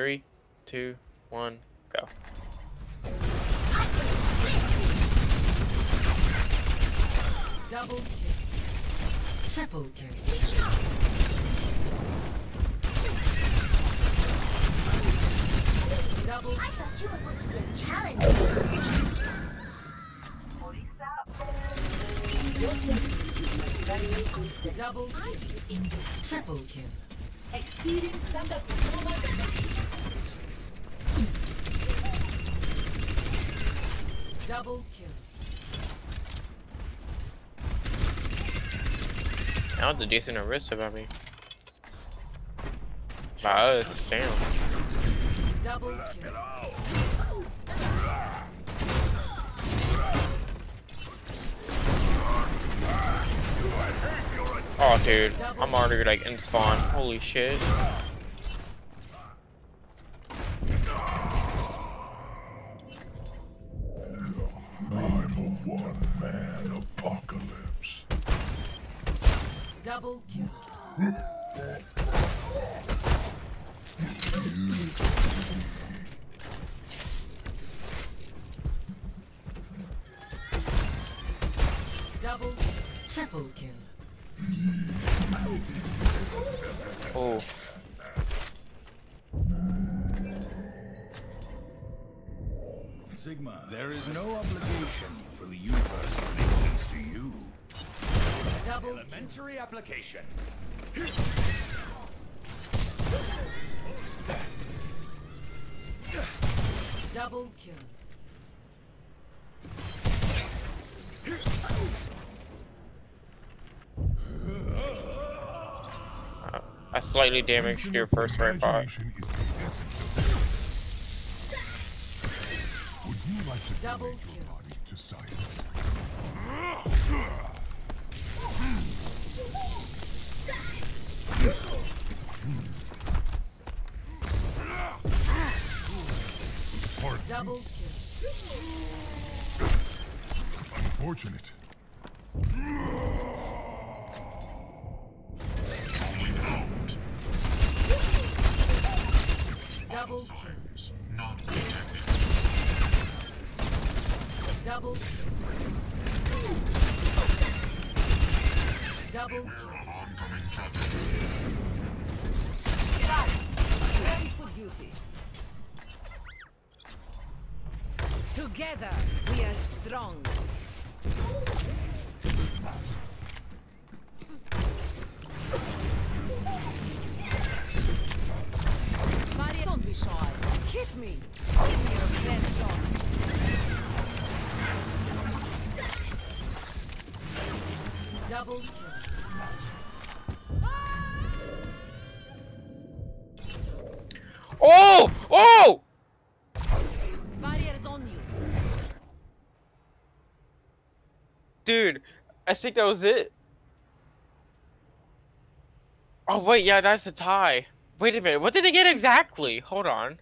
Three, two, one, go. Double kill. Triple kill. Double I thought you were going to be a challenge. double kill. Triple kill. Exceeding standard performance. Double kill. That was a decent arrest about me. By us, damn. Double kill. Oh, dude, I'm already like in spawn. Holy shit. Double kill. Double, triple kill. Oh, Sigma, there is no obligation for the universe to make sense to you. Double kill. Elementary application. Double kill. I slightly damaged your first right bot. Imagination is the essence of this. Would you like to Double donate kill. your body to science? Double kill. Unfortunate. Double kill. Not detected. Double kill. Double kill. Oncoming traffic. Together, we are strong. Maria, don't be shy. Hit me. Give me your best shot. Double kill. Dude, I think that was it. Oh wait, yeah, that's a tie. Wait a minute, what did they get exactly? Hold on.